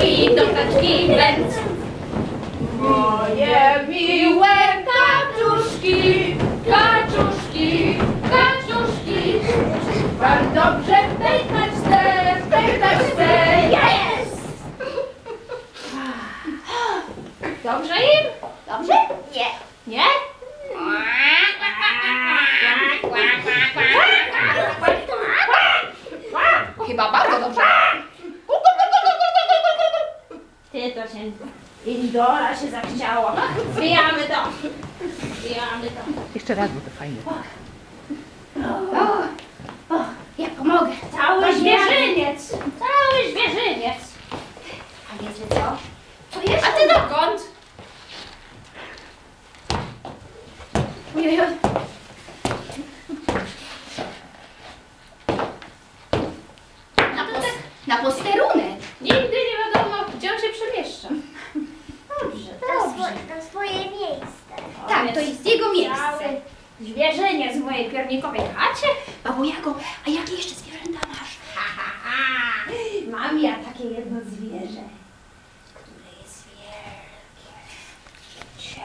kaczuszki, to kaczki, więc moje miłe kaczuszki, kaczuszki, kaczuszki. Wam dobrze w tej kaczce, w tej kaczce jest! Dobrze im? Dobrze? Nie. Nie? Ty to się indola się zachciało. Zwijamy to. Zwijamy to. Jeszcze raz, bo to fajne. Ja pomogę. Cały zwierzyniec. Cały zwierzyniec. A wiecie co? To jest. A ty dokąd? Ojej, oj. Na, pos na posterunek. Nigdy nie wiadomo, gdzie on się przemieszcza. Dobrze, Na, dobrze. swo- na swoje miejsce. To jest jego miejsce. Cały zwierzyniec w mojej piernikowej chacie. Babo Jago, a jakie jeszcze zwierzęta masz? Ha, ha, ha. Mam ja takie jedno zwierzę, które jest wielkie, ciężkie,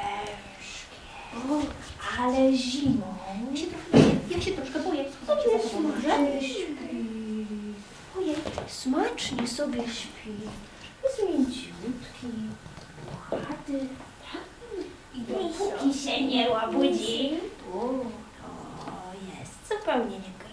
ale zimą Ja się trochę, ja się troszkę boję. sobie może śpi. Ojej, smacznie sobie śpi. Jest mięciutki, nie łabudzi. U, to jest zupełnie niekorzystne.